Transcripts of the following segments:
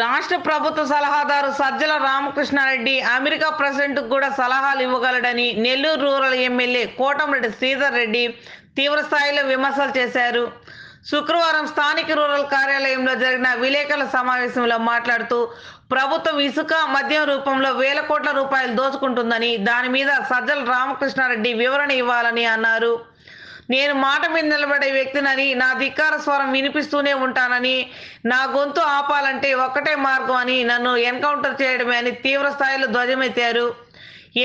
రాష్ట్ర ప్రభుత్వ సలహాదారు సజ్జల రామకృష్ణారెడ్డి అమెరికా ప్రెసిడెంట్ కూడా సలహాలు ఇవ్వగలడని నెల్లూరు రూరల్ ఎమ్మెల్యే కోటంరెడ్డి శ్రీధర్ రెడ్డి తీవ్రస్థాయిలో విమర్శలు చేశారు. శుక్రవారం స్థానిక రూరల్ కార్యాలయంలో జరిగిన విలేకరుల సమావేశంలో మాట్లాడుతూ ప్రభుత్వం ఇసుక మద్యం రూపంలో వేల కోట్ల రూపాయలు దోచుకుంటుందని దాని మీద సజ్జల రామకృష్ణారెడ్డి వివరణ ఇవ్వాలని అన్నారు. నేను మాట మీద నిలబడే వ్యక్తినని నా ధిక్కార స్వరం వినిపిస్తూనే ఉంటానని నా గొంతు ఆపాలంటే ఒక్కటే మార్గం అని నన్ను ఎన్కౌంటర్ చేయడమే అని తీవ్ర స్థాయిలో ధ్వజమెత్తారు.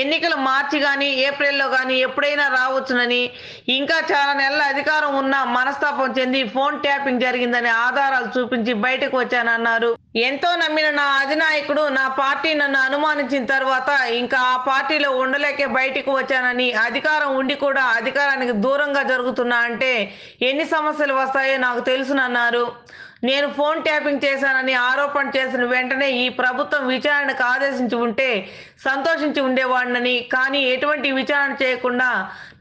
ఎన్నికలు మార్చి కానీ ఏప్రిల్లో కానీ ఎప్పుడైనా రావచ్చునని ఇంకా చాలా నెలల అధికారం ఉన్న మనస్తాపం చెంది ఫోన్ ట్యాపింగ్ జరిగిందని ఆధారాలు చూపించి బయటకు వచ్చానన్నారు. ఎంతో నమ్మిన నా అధినాయకుడు నా పార్టీ నన్ను అనుమానించిన తర్వాత ఇంకా ఆ పార్టీలో ఉండలేకే బయటకు వచ్చానని అధికారం ఉండి కూడా అధికారానికి దూరంగా జరుగుతున్నా అంటే ఎన్ని సమస్యలు వస్తాయో నాకు తెలుసునన్నారు. నేను ఫోన్ ట్యాపింగ్ చేశానని ఆరోపణ చేసిన వెంటనే ఈ ప్రభుత్వం విచారణకు ఆదేశించి ఉంటే సంతోషించి ఉండేవాడినని కానీ ఎటువంటి విచారణ చేయకుండా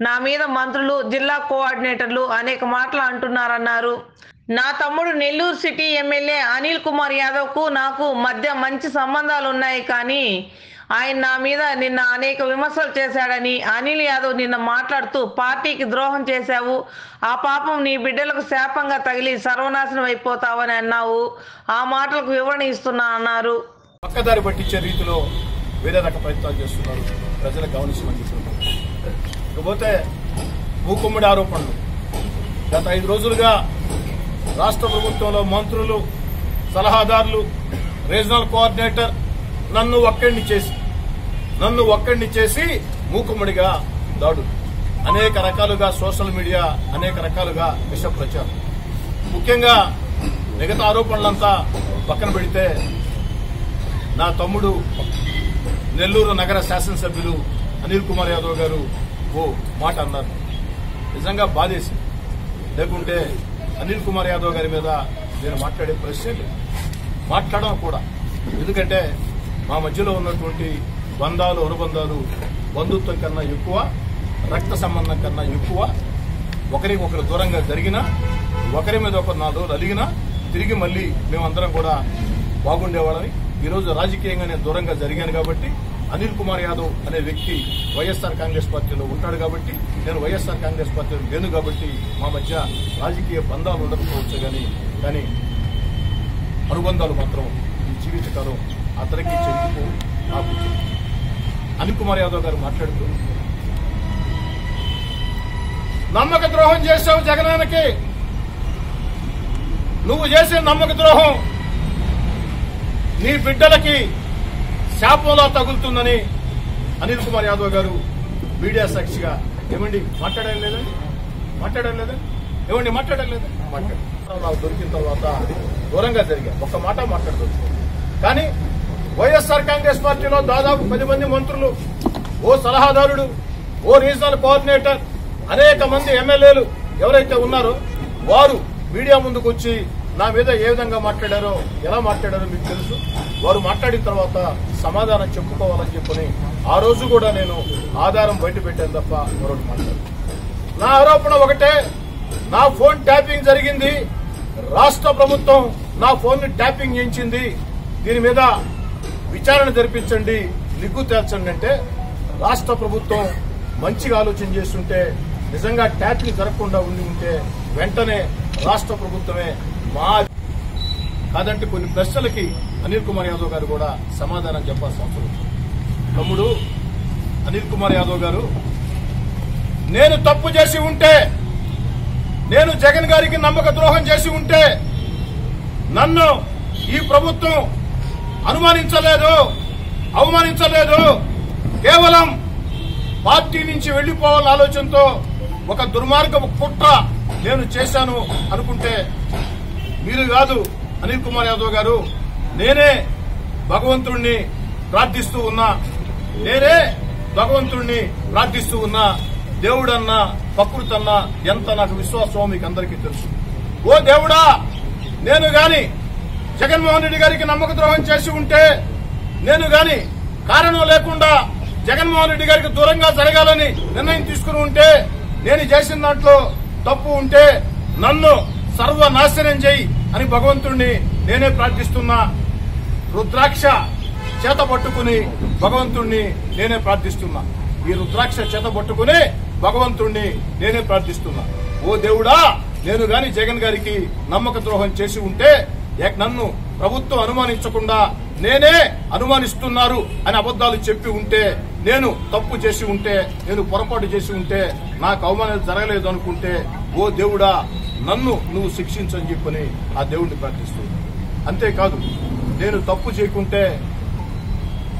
నా మీద మంత్రులు జిల్లా కోఆర్డినేటర్లు అనేక మాటలు అంటున్నారన్నారు. నా తమ్ముడు నెల్లూరు సిటీ ఎమ్మెల్యే అనిల్ కుమార్ యాదవ్కు నాకు మధ్య మంచి సంబంధాలు ఉన్నాయి కానీ ఆయన నా మీద నిన్న అనేక విమర్శలు చేశాడని అనిల్ యాదవ్ నిన్న మాట్లాడుతూ పార్టీకి ద్రోహం చేశావు. ఆ పాపం నీ బిడ్డలకు శాపంగా తగిలి సర్వనాశనం అయిపోతావని అన్నావు. ఆ మాటలకు వివరణ ఇస్తున్నా అన్నారు. పక్కదారి పట్టించే రీతిలో వేరే రక ప్రయత్నాలు చేస్తున్నారు. ప్రజలకు గమనించమని చెప్తున్నారు ఇకపోతే భూకుమ్మడి ఆరోపణలు. గత ఐదు రోజులుగా రాష్ట్ర ప్రభుత్వంలో మంత్రులు సలహాదారులు రీజనల్ కోఆర్డినేటర్ నన్ను ఒక్కడిని చేసి నన్ను ఒక్కడిని చేసి మూకుమ్మడిగా దాడు. అనేక రకాలుగా సోషల్ మీడియా అనేక రకాలుగా విష ప్రచారం ముఖ్యంగా మిగతా ఆరోపణలంతా పక్కన పెడితే నా తమ్ముడు నెల్లూరు నగర శాసనసభ్యులు అనిల్ కుమార్ యాదవ్ గారు ఓ మాట అన్నారు. నిజంగా బాధేసి లేకుంటే అనిల్ కుమార్ యాదవ్ గారి మీద నేను మాట్లాడే ప్రశ్న లేదు. మాట్లాడడం కూడా. ఎందుకంటే మా మధ్యలో ఉన్నటువంటి బంధాలు అనుబంధాలు బంధుత్వం కన్నా ఎక్కువ రక్త సంబంధం కన్నా ఎక్కువ ఒకరికి ఒకరు దూరంగా జరిగినా ఒకరి మీద ఒక నాలుగు రోజులు అలిగినా తిరిగి మళ్ళీ మేమందరం కూడా బాగుండేవాళ్ళని. ఈరోజు రాజకీయంగా నేను దూరంగా జరిగాను కాబట్టి అనిల్ కుమార్ యాదవ్ అనే వ్యక్తి వైఎస్ఆర్ కాంగ్రెస్ పార్టీలో ఉంటాడు కాబట్టి నేను వైఎస్ఆర్ కాంగ్రెస్ పార్టీలో లేను కాబట్టి మా మధ్య రాజకీయ బంధాలు ఉండకపోవచ్చు కానీ కానీ అనుబంధాలు మాత్రం ఈ జీవితకాలం అతనికి చెందుకు నాకు అనిల్ కుమార్ యాదవ్ గారు మాట్లాడుతూ నమ్మక ద్రోహం చేశావు జగనానికి నువ్వు చేసిన నమ్మక ద్రోహం నీ బిడ్డలకి శాపంలా తగులుతుందని అనిల్ కుమార్ యాదవ్ గారు మీడియా సాక్షిగా ఏమండి మాట్లాడడం లేదండి మాట్లాడడం లేదండి ఏమండి మాట్లాడడం లేదండి మాట్లాడారు నాకు దొరికిన తర్వాత దూరంగా జరిగా ఒక్క మాట మాట్లాడుతుంది కానీ వైఎస్ఆర్ కాంగ్రెస్ పార్టీలో దాదాపు పది మంది మంత్రులు ఓ సలహాదారుడు ఓ రీజనల్ కోఆర్డినేటర్ అనేక మంది ఎమ్మెల్యేలు ఎవరైతే ఉన్నారో వారు మీడియా ముందుకు వచ్చి నా మీద ఏ విధంగా మాట్లాడారో ఎలా మాట్లాడారో మీకు తెలుసు. వారు మాట్లాడిన తర్వాత సమాధానం చెప్పుకోవాలని చెప్పని ఆ రోజు కూడా నేను ఆధారం బయట పెట్టాను తప్ప మరొకటి మాట్లాడు నా ఆరోపణ ఒకటే నా ఫోన్ ట్యాపింగ్ జరిగింది రాష్ట్ర ప్రభుత్వం నా ఫోన్ని ట్యాపింగ్ చేయించింది దీని మీద విచారణ జరిపించండి నిగ్గు తేల్చండి అంటే రాష్ట్ర ప్రభుత్వం మంచిగా ఆలోచన చేస్తుంటే నిజంగా ట్యాపింగ్ జరగకుండా ఉండి ఉంటే వెంటనే రాష్ట్ర ప్రభుత్వమే మా కాదంటే కొన్ని ప్రశ్నలకి అనిల్ కుమార్ యాదవ్ గారు కూడా సమాధానం చెప్పాల్సిన అవసరం తమ్ముడు అనిల్ కుమార్ యాదవ్ గారు నేను తప్పు చేసి ఉంటే నేను జగన్ గారికి నమ్మక ద్రోహం చేసి ఉంటే నన్ను ఈ ప్రభుత్వం అనుమానించలేదు. అవమానించలేదు. కేవలం పార్టీ నుంచి వెళ్ళిపోవాలన్న ఆలోచనతో ఒక దుర్మార్గపు కుట్ర నేను చేశాను అనుకుంటే మీరు కాదు అనిల్ కుమార్ యాదవ్ గారు నేనే భగవంతుణ్ణి ప్రార్థిస్తూ ఉన్నా నేనే భగవంతుణ్ణి ప్రార్థిస్తూ ఉన్నా దేవుడన్నా ప్రకృతన్నా ఎంత నాకు విశ్వాసమో మీకు అందరికీ తెలుసు. ఓ దేవుడా నేను గాని జగన్మోహన్ రెడ్డి గారికి నమ్మక ద్రోహం చేసి ఉంటే నేను గాని కారణం లేకుండా జగన్మోహన్ రెడ్డి గారికి దూరంగా జరగాలని నిర్ణయం తీసుకుని ఉంటే నేను చేసిన దాంట్లో తప్పు ఉంటే నన్ను సర్వనాశనం చేయి అని భగవంతుణ్ణి నేనే ప్రార్థిస్తున్నా. రుద్రాక్ష చేత పట్టుకుని భగవంతుణ్ణి నేనే ప్రార్థిస్తున్నా. ఈ రుద్రాక్ష చేత పట్టుకుని భగవంతుణ్ణి నేనే ప్రార్థిస్తున్నా. ఓ దేవుడా నేను గాని జగన్ గారికి నమ్మక ద్రోహం చేసి ఉంటే నన్ను ప్రభుత్వం అనుమానించకుండా నేనే అనుమానిస్తున్నారు అని అబద్దాలు చెప్పి ఉంటే నేను తప్పు చేసి ఉంటే నేను పొరపాటు చేసి ఉంటే నాకు అవమానం జరగలేదు అనుకుంటే ఓ దేవుడా నన్ను నువ్వు శిక్షించని చెప్పని ఆ దేవుడిని ప్రార్థిస్తుంది అంతేకాదు నేను తప్పు చేయకుంటే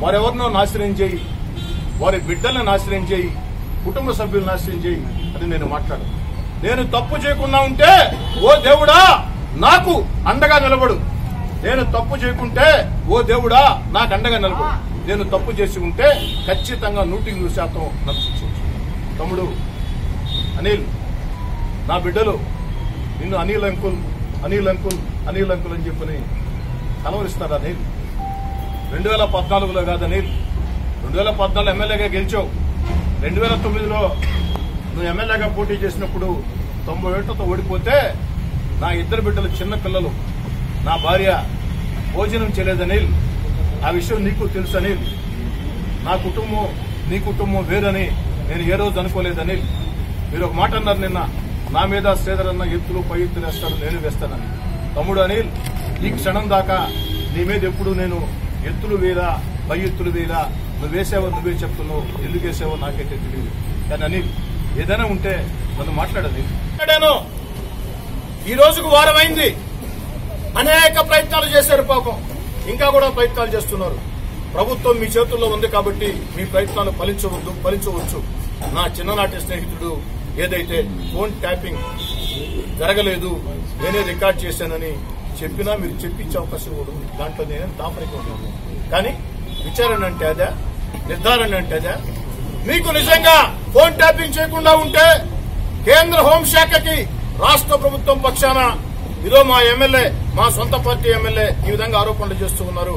మరెవరినో నాశనం చేయి వారి బిడ్డలను నాశనం చేయి కుటుంబ సభ్యులను నాశనం చేయి అని నేను మాట్లాడు నేను తప్పు చేయకుండా ఉంటే ఓ దేవుడా నాకు అండగా నిలబడు. నేను తప్పు చేయకుంటే ఓ దేవుడా నాకు అండగా నిలబడు. నేను తప్పు చేసి ఉంటే ఖచ్చితంగా నూటికి నూరు శాతం నన్ను శిక్షించు. తమ్ముడు అనిల్ నా బిడ్డలు నిన్ను Anil uncle Anil uncle Anil uncle అని చెప్పని కలవరిస్తాడు అనిల్. రెండు వేల పద్నాలుగులో కాదు అనిల్. రెండు వేల పద్నాలుగు ఎమ్మెల్యేగా గెలిచావు. రెండు వేల తొమ్మిదిలో నువ్వు ఎమ్మెల్యేగా పోటీ చేసినప్పుడు తొంభై ఏళ్ళతో ఓడిపోతే నా ఇద్దరు బిడ్డలు చిన్న పిల్లలు. నా భార్య భోజనం చేయలేదని ఆ విషయం నీకు తెలుసు అనిల్. నా కుటుంబం నీ కుటుంబం వేరని నేను ఏ రోజు అనుకోలేదని మీరు ఒక మాట అన్నారు నిన్న నా మీద శ్రీధరన్న ఎత్తులు పై ఎత్తులు వేస్తాడు నేను వేస్తానని. తమ్ముడు అనిల్ ఈ క్షణం దాకా నీ మీద ఎప్పుడు నేను ఎత్తులు వేరా పై ఎత్తులు వేరా నువ్వు వేసావో నువ్వే చెప్తున్నావు ఎందుకు వేసావో నాకైతే తెలియదు కానీ అనిల్ ఏదైనా ఉంటే నన్ను మాట్లాడదు ఈ రోజుకు వారమైంది. అనేక ప్రయత్నాలు చేశారు పాపం. ఇంకా కూడా ప్రయత్నాలు చేస్తున్నారు. ప్రభుత్వం మీ చేతుల్లో ఉంది కాబట్టి మీ ప్రయత్నాలు ఫలించవద్దు ఫలించవచ్చు. నా చిన్ననాటి స్నేహితుడు ఏదైతే ఫోన్ ట్యాపింగ్ జరగలేదు నేనే రికార్డ్ చేశానని చెప్పినా మీరు చెప్పించే అవకాశం కూడా ఉంది. దాంట్లో నేనేం తాపరికం కానీ విచారణ అంటే అదే నిర్ధారణ అంటే అదే. మీకు నిజంగా ఫోన్ ట్యాపింగ్ చేయకుండా ఉంటే కేంద్ర హోంశాఖకి రాష్ట్ర ప్రభుత్వం పక్షాన ఇదో మా ఎమ్మెల్యే మా సొంత పార్టీ ఎమ్మెల్యే ఈ విధంగా ఆరోపణలు చేస్తూ ఉన్నారు.